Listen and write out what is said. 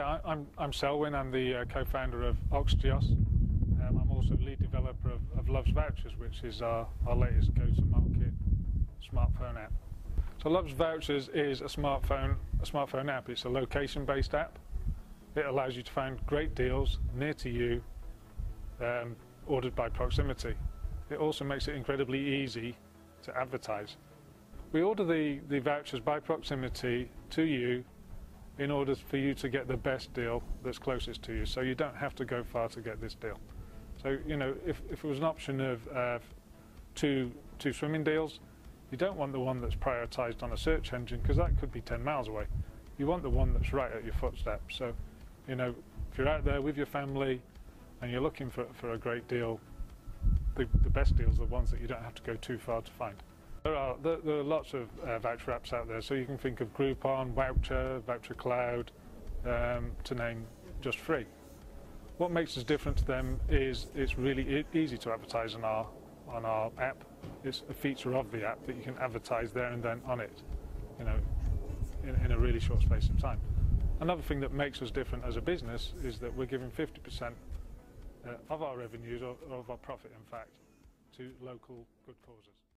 I'm, I'm Selwyn, I'm the uh, co-founder of Oxgeos. Um, I'm also lead developer of, of Loves Vouchers, which is our, our latest go-to-market smartphone app. So Loves Vouchers is a smartphone, a smartphone app. It's a location-based app. It allows you to find great deals near to you, um, ordered by proximity. It also makes it incredibly easy to advertise. We order the, the vouchers by proximity to you in order for you to get the best deal that's closest to you. So you don't have to go far to get this deal. So, you know, if, if it was an option of uh, two, two swimming deals, you don't want the one that's prioritized on a search engine because that could be 10 miles away. You want the one that's right at your footstep. So, you know, if you're out there with your family and you're looking for, for a great deal, the, the best deals are the ones that you don't have to go too far to find. There are, there, there are lots of uh, voucher apps out there, so you can think of Groupon, Voucher, Voucher Cloud, um, to name just three. What makes us different to them is it's really easy to advertise on our on our app. It's a feature of the app that you can advertise there and then on it, you know, in, in a really short space of time. Another thing that makes us different as a business is that we're giving 50% uh, of our revenues, or of our profit, in fact, to local good causes.